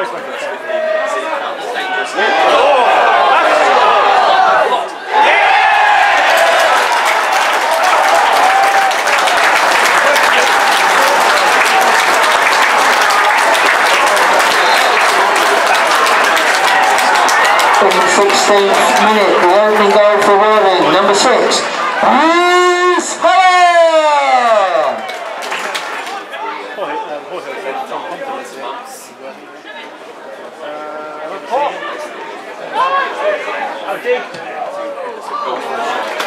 Close From the 16th minute, the opening goal for Worthing, number six. Bruce Matt Blake in